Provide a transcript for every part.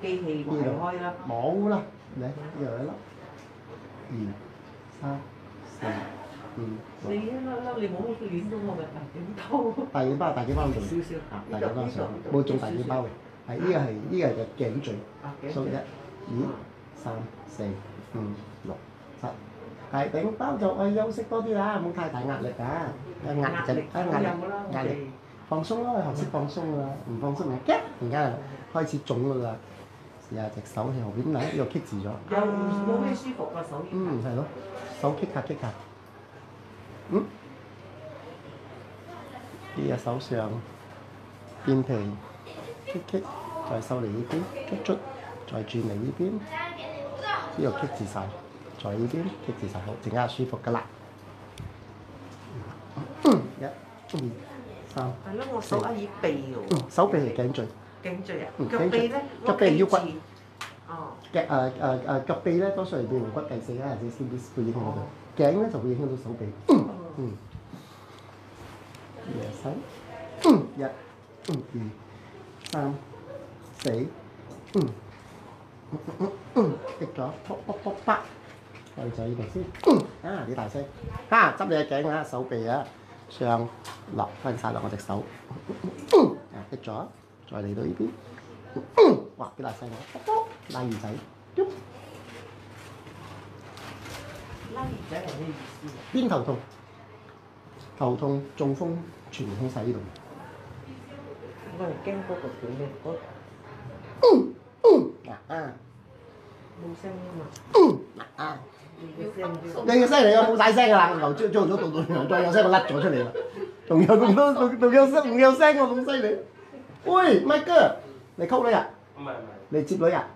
機器壞開啦。冇啦，嚟一粒，二三四五你六，一粒粒你冇好亂咗我嘅大點兜。大件包大件包度，少少啊大件包上，冇種大件包嘅，係呢個係呢個係嘅頸椎。數一、二、三、四、五、六、七。係頂包就愛休息多啲啦，唔好太大壓力啊！有壓壓力就啊壓力壓力放鬆咯，學識放鬆啦，唔放鬆咪驚，而家開始腫㗎啦。試下隻手喺後邊嗱，呢度棘住咗。有冇咩舒服個手。嗯，係咯，手棘下棘下。嗯，呢隻手上邊皮棘棘，再收嚟呢邊，捽捽，再轉嚟呢邊，呢度棘住晒，再呢邊棘住晒，好，陣間舒服噶啦。一、二、三，係咯，我手喺耳鼻喎，嗯，手臂係頸椎，頸椎啊嗯，腳臂咧，腳臂腰骨。腳誒誒誒腳臂咧多數係鼻龍骨第四啦，或者先會影響頸咧就會影響到手臂。嗯，夜手，嗯，一，嗯，二，三，四，嗯，嗯嗯嗯，滴咗，卜卜卜卜，我哋就呢度先，嗯，啊，你大聲，啊，執你嘅頸啊，手臂啊，上落分晒落我隻手，嗯，啊，滴咗，再嚟到呢邊，哇，幾大聲啊，卜卜，拉耳仔，喐，拉耳仔係咩意思？邊頭痛，頭痛、中風，全部通晒呢度。我係驚嗰個叫咩？嗰啊啊冇聲啊嘛。啊！你嘅聲啫。你嘅聲嚟啊，冇晒聲㗎啦！牛做做咗到到，再有聲我甩咗出嚟啦。仲有咁多，仲仲有聲，仲有聲喎，咁犀利！喂，Mike 哥，你溝女啊？唔係唔係，你接女啊？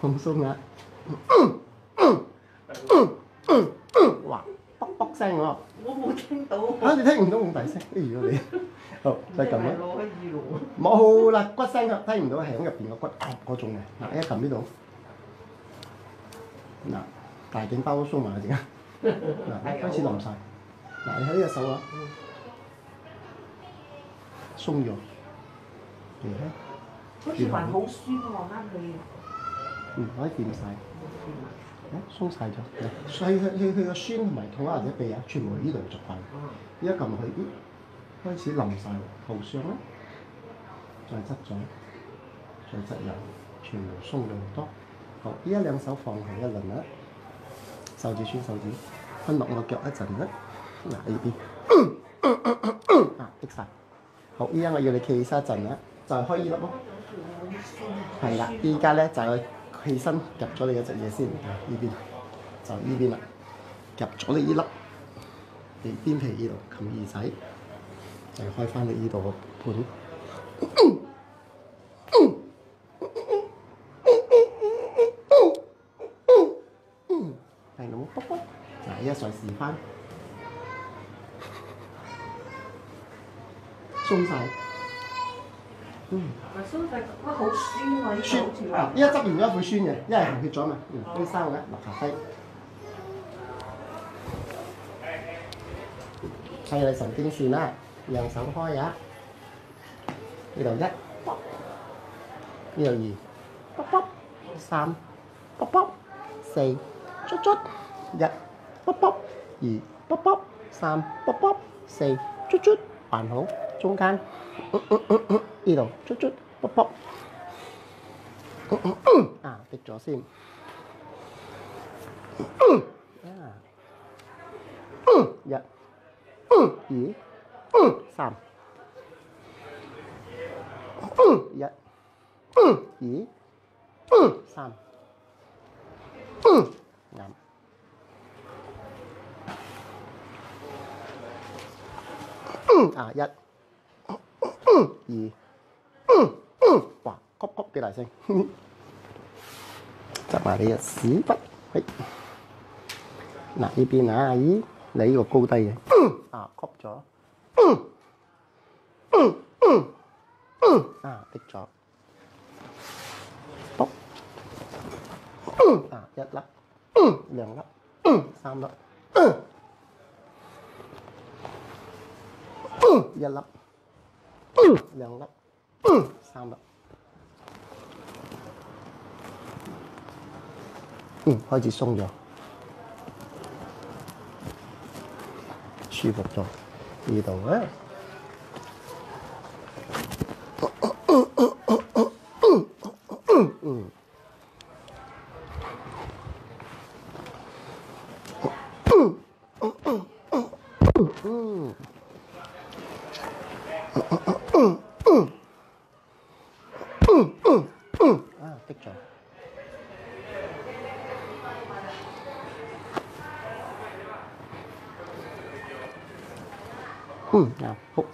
放鬆啊！哇，卜卜聲喎！我冇聽到。嚇你聽唔到咁大聲？哎呀你，好再撳啦。攞喺耳路。冇啦，骨聲啊，聽唔到係喺入邊個骨噏嗰種嘅。嗱，一撳呢度，嗱，大頸包都鬆埋啦，陣間。嗱，開始淋晒。嗱，你睇呢隻手啊，鬆咗。嚟咧，好似還好酸喎，啱佢。嗯，可以掂晒。誒，鬆晒咗。嚟，佢佢佢佢個酸同埋痛啊或者鼻啊，全部喺呢度作怪。依家撳落去，咦，開始淋晒喎，後上啦，再側咗，再側右，全部鬆咗好多。好，依家兩手放後一輪啦，手指穿手指，分落我腳一陣啦。嗱呢邊，啊滴晒。好，依家我要你企起身一陣啦，就係開呢粒咯。係啦，依家咧就係起身入咗你嗰隻嘢先，呢邊就呢邊啦，入咗你呢粒。你邊皮呢度冚耳仔，就開翻你呢度個盤。係咁，卜卜。嗱，依家再試翻，鬆晒。嗯，好酸啊！依家執完咗會酸嘅，因為行血咗嘛。嗯，呢三個咧落下低。睇你神經線啦，兩手開啊！呢度一，呢度二，卜卜，三，卜卜，四，捽捽，一，卜卜，二，卜卜，三，卜卜，四，捽捽，還好，中間，嗯嗯嗯嗯，呢度捽捽，卜卜，嗯嗯嗯，啊，滴咗先，嗯，啊，嗯，一。嗯，二，嗯，三，嗯，一，嗯，二，嗯，三，嗯，啱。嗯，啊，一，嗯，二，嗯，嗯，哇，曲曲幾大聲，執埋你嘅屎忽，係。嗱呢邊啊，咦？你呢個高低嘅，啊，曲咗，嗯，嗯，嗯，嗯，啊，滴咗，卜，嗯，啊，一粒，嗯，兩粒，嗯，三粒，嗯，嗯，一粒，兩百，三个，嗯，開始松咗，舒服咗，呢度嗯。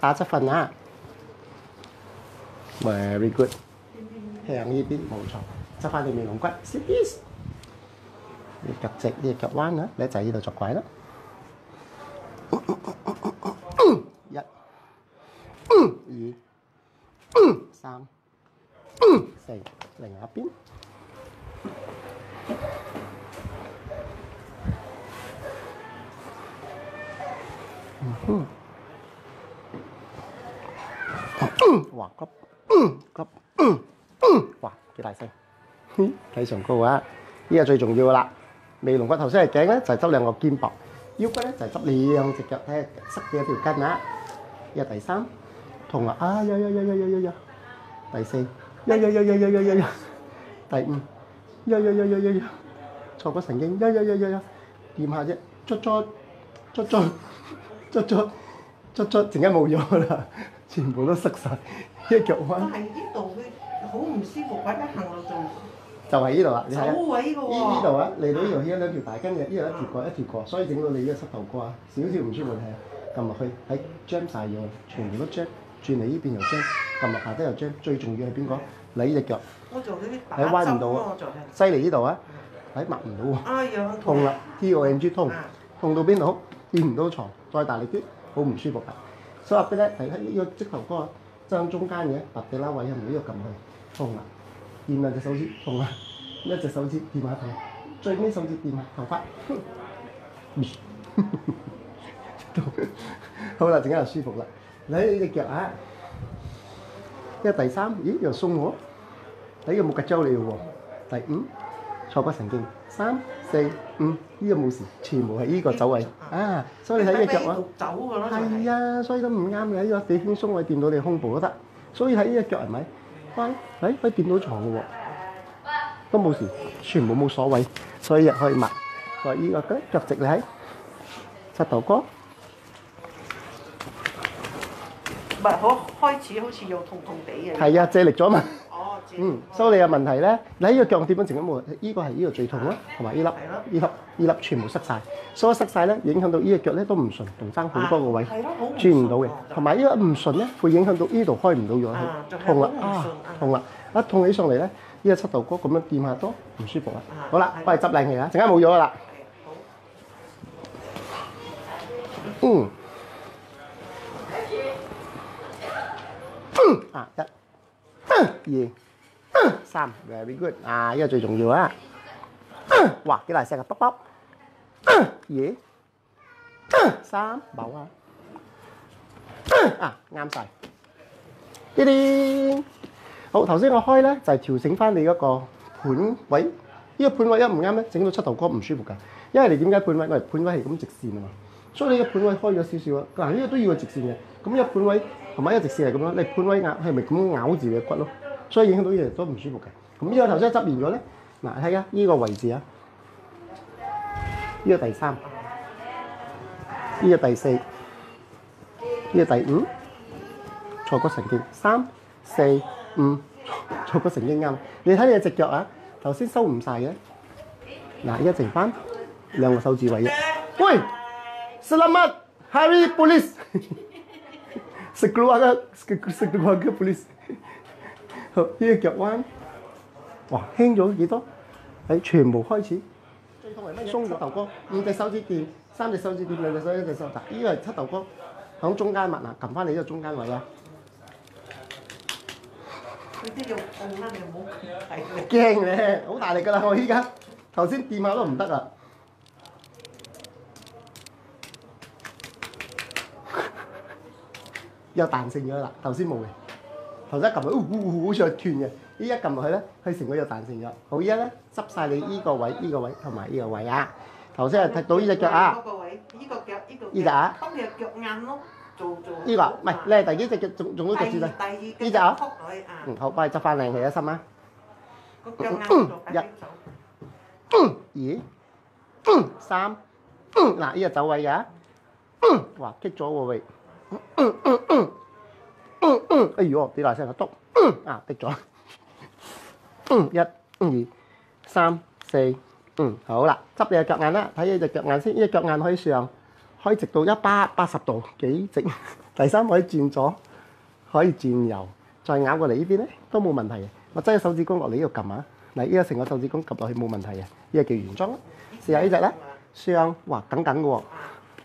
嗱，仆打側瞓啊，very good，向呢邊冇錯，側翻你面龍骨，sit this，呢腳直，呢腳彎啊，你就喺呢度作鬼啦，一、二、三、四，另一邊。哇急急哇幾大聲，睇上高啊！呢個最重要噶啦，尾龍骨頭先係頸咧，就係執兩個肩膊，腰骨咧就係執兩隻腳，睇下塞幾多條筋啊！呢個第三同啊！啊呀呀呀呀呀呀呀！第四呀呀呀呀呀呀呀呀！第五呀呀呀呀呀呀！坐骨神經呀呀呀呀呀！掂下啫，捽捽捽捽捽捽捽捽，陣間冇咗啦，全部都塞晒。一腳我彎係呢度嘅，好唔舒服，或者行路就就係呢度啦，你睇下。走位嘅呢喎。呢度啊，嚟到呢度牽兩條大筋嘅，呢度一條過一條過，所以整到你呢個膝頭哥啊，少少唔舒服係啊，撳落去喺 jam 晒咗，全部都 jam，轉嚟呢邊又 jam，撳落下低又 jam，最重要係邊個？你呢隻腳我做呢啲打喺彎唔到啊。犀利呢度啊，喺抹唔到喎，痛啦，T O N G 痛，啊痛到邊度？掂唔到床，再大力啲，好唔舒服啊！所以話俾咧，係喺呢個膝頭哥啊，即係中間嘅白地拉位係咪呢度撳佢？痛啦，掂兩隻手指痛啦，一隻手指掂下頭，最尾手指掂下頭髮。好啦，陣間又舒服啦。你呢隻腳啊，呢個第三，咦又鬆喎，呢個冇腳周嚟喎。第五，坐骨神經，三四五，呢個冇事，全部係呢個走位啊。所以你睇呢隻腳啊。走嘅咯，係啊，所以都唔啱嘅，呢個地輕鬆可以掂到你胸部都得，所以睇呢隻腳係咪？喂，誒可以掂到床嘅喎，都冇事，全部冇所謂，所以可以抹。所以呢個腳直你睇，膝頭哥，唔係好開始好似又痛痛地嘅。係啊，借力咗嘛。嗯，所以你有問題咧，你喺呢個腳點樣整都冇？呢個係呢個最痛啦，同埋呢粒、呢粒、呢粒全部塞晒，所以塞晒咧，影響到呢個腳咧都唔順，仲爭好多個位。轉唔到嘅，同同埋呢個唔順咧，會影響到呢度開唔到咗啊仲，係痛啦。啊啊，痛啦！一痛起上嚟咧，呢個膝頭哥咁樣掂下都唔舒服啊啊。好啦，係。幫你執靚嚟啦，陣間冇咗噶啦。嗯。嗯。啊，一、二、三，very good 啊！呢個最重要啊！哇，幾大聲啊！卜卜，二、三，冇啊！啊，啱晒。呢啲好頭先我開咧就係、調整翻你嗰個盤位，呢、個盤位一唔啱咧，整到膝頭哥唔舒服㗎。因為你點解盤位？因為盤位係咁直線啊嘛，所以你個盤位開咗少少啊。嗱，呢個都要個直線嘅。咁一盤位同埋一直線係咁樣，你盤位壓係咪咁咬住你嘅骨咯？所以影響到嘢都唔舒服嘅。咁呢個頭先執完咗咧，嗱睇下呢個位置啊，呢、個第三，呢、個第四，呢、個第五。坐骨神經，三四五，坐骨神經啱。你睇你隻腳啊，頭先收唔晒嘅，嗱而家剩翻兩個手指位啫。喂，Selamat Hari Police，Sekeluarga Sekeluarga Police。好，呢個腳彎，哇輕咗幾多？喺全部開始。最痛係咩？鬆咗頭哥，五隻手指掂，三隻手指掂，兩隻手一隻手嗱，呢個係七頭哥響中間物嗱，撳翻你呢個中間位啊！呢啲要痛啦，你唔好係驚咧，好大力㗎啦！我依家頭先掂下都唔得啊！有彈性咗啦，頭先冇嘅。頭先撳佢，呜呜好似係斷嘅，依一撳落去咧，佢成個就彈性咗。好，依家咧執晒你依個位、依個位同埋依個位啊！頭先係踢到依只腳啊！嗰個位，呢個腳，依個依隻啊當你腳硬咯，做做。呢個唔係你係第幾隻腳仲仲都腳趾咧？第二呢隻啊嗯，好，幫你執翻靚佢一心啊！個腳硬做第幾手？二、三，嗱，呢個走位嘅，哇，棘咗喎喂，哎呦，幾大聲啊，篤，啊，滴咗，一、二、三、四，嗯，好啦，執你嘅腳眼啦，睇你隻腳眼先，呢隻腳眼可以上，可以直到一百八十度，幾直，第三可以轉左，可以轉右，再咬過嚟呢邊咧都冇問題嘅，我擠手指公落嚟呢度撳啊。嗱，依家成個手指公揿落去冇問題嘅，呢個叫原裝。試下呢只咧，上哇緊緊嘅喎，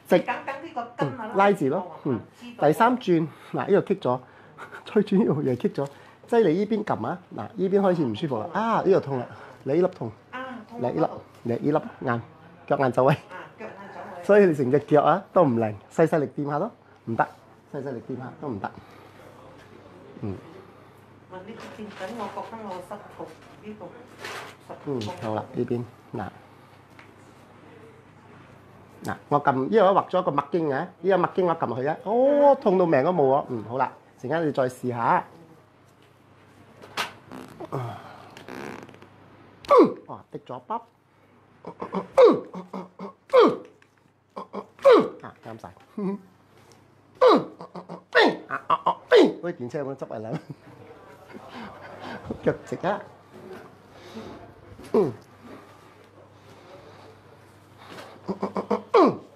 直緊緊呢個筋啊，拉住咯。嗯，第三轉嗱，呢度棘咗，再轉呢度又棘咗，擠你呢邊撳啊，嗱呢邊開始唔舒服啦，啊呢度痛啦，你呢粒痛，啊，你呢粒，你呢粒硬，腳硬就位。所以你成隻腳啊都唔靈，細細力掂下咯，唔得，細細力掂下都唔得。嗯。問呢啲見緊，我覺得我失服呢個失嗯服。，好啦，呢邊。嗱。嗱，我撳呢度畫咗一個墨經嘅，呢個墨經我撳落去啊，哦，痛到命都冇啊！嗯，好啦，陣間你再試下。哇，滴咗筆。啊，啱晒。啊啊啊！好似電車咁樣執嚟啦，腳直啊！嗯。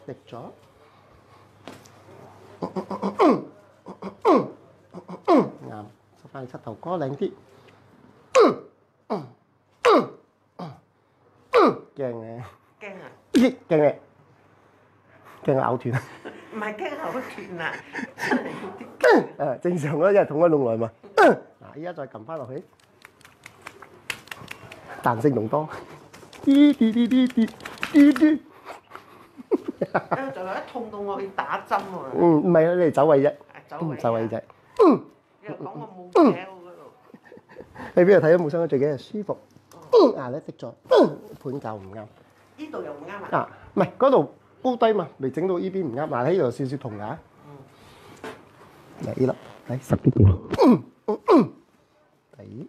滴咗。啱，執翻你膝頭哥靚啲。驚嘅，驚啊！咦驚嘅，驚咬斷。唔係驚口斷啊，正常咯，因為痛咗咁耐嘛。嗱，依家再撳翻落去，彈性仲多。啲啲啲啲啲啲啲。啊，就係一痛到我去打針喎。嗯，唔係啊，你哋走位啫，走位啊走位啫。又 講我冇腳嗰度，喺邊度睇都冇傷，最緊係舒服。牙咧滴咗，盤教唔啱。呢度又唔啱啊。啊，唔係嗰度高低嘛，未整到呢邊唔啱。嗱，喺呢度有少少痛㗎。嚟呢粒，嚟十啲點。嚟，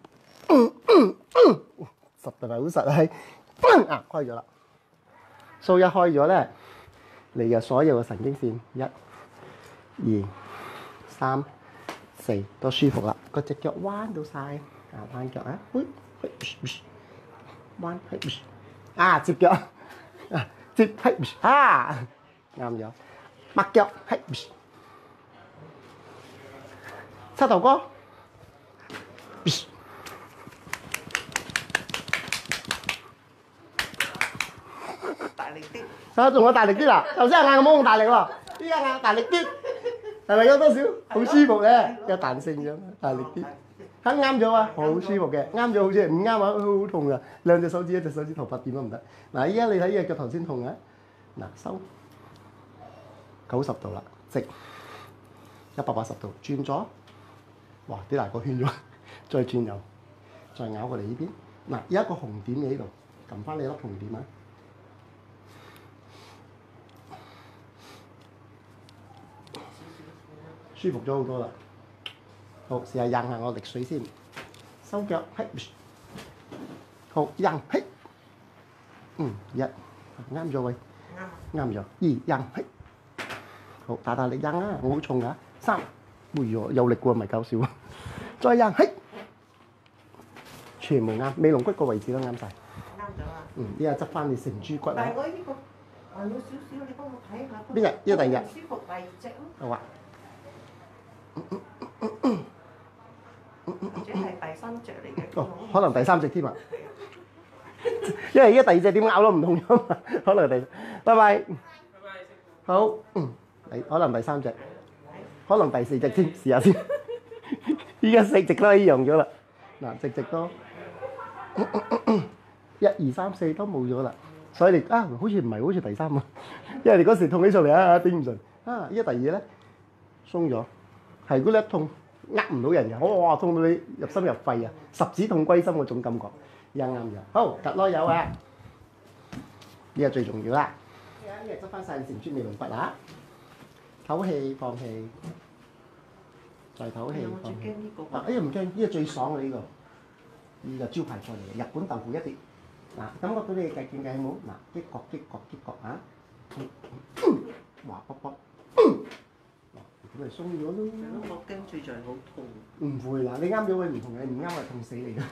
實係咪好實啊？係啊，開咗啦。數一開咗咧，你嘅所有嘅神經線，一、二、三、四都舒服啦。個隻腳彎到晒，啊彎腳啊，喂，彎係啊接腳啊接係啊啱咗，抹腳係膝頭哥。大力啲，啊，仲有大力啲啦！頭先係硬冇咁大力喎，依家硬大力啲，係咪有多少？好舒服咧，有彈性咁，大力啲。嚇啱咗啊，好舒服嘅，啱咗好似唔啱啊，好好痛啊，兩隻手指一隻手指頭髮點都唔得。嗱，依家你睇呢隻腳頭先痛啊，嗱收九十度啦，直一百八十度，轉咗，哇啲大個圈咗，再轉右，再咬過嚟呢邊。嗱，有一個紅點嘅喺度，撳翻你粒紅點啊！舒服咗好多啦。好，試下掗下我力水先，收腳，嘿，好掗，嘿，嗯，一啱咗位，啱。啱咗，二印，嘿，好大大力掗啊，我好重噶，三，哎呦有力喎，唔係搞笑。啊，再掗，嘿，全部啱，尾龍骨個位置都啱晒。啱咗啊。嗯，依家執翻你成豬骨啊。但係，我呢個還有少少，你幫我睇下。邊日？呢個第二日。舒服第二隻咯，好啊，三隻嚟嘅。哦，可能第三隻添啊。因為而家第二隻點咬都唔痛咗嘛，可能第，拜拜。好，嗯，第可能第三隻，可能第四隻添，試下先。依家四隻都一樣咗啦，嗱，直直都，一二三四都冇咗啦，所以你啊，好似唔係好似第三啊，因為你嗰時痛起上嚟啊，頂唔順啊，依家第二咧鬆咗，係嗰粒痛呃唔到人嘅，哇痛到你入心入肺啊，十指痛歸心嗰種感覺，又啱嘅。好，特攞有啊，呢個最重要啦。呢個執翻晒成專美龍筆啦，唞氣放氣，再唞氣哎呀我最放氣。驚呢個！哎呀唔驚，呢個最爽嘅呢個，呢個招牌菜嚟嘅，日本豆腐一碟。嗱，感覺到你嘅計見計冇？嗱，激角激角激角啊！滑卜卜，咪鬆咗咯。係咯，我驚最就係好痛。唔會啦，你啱咗位唔同嘅，唔啱係痛死你㗎。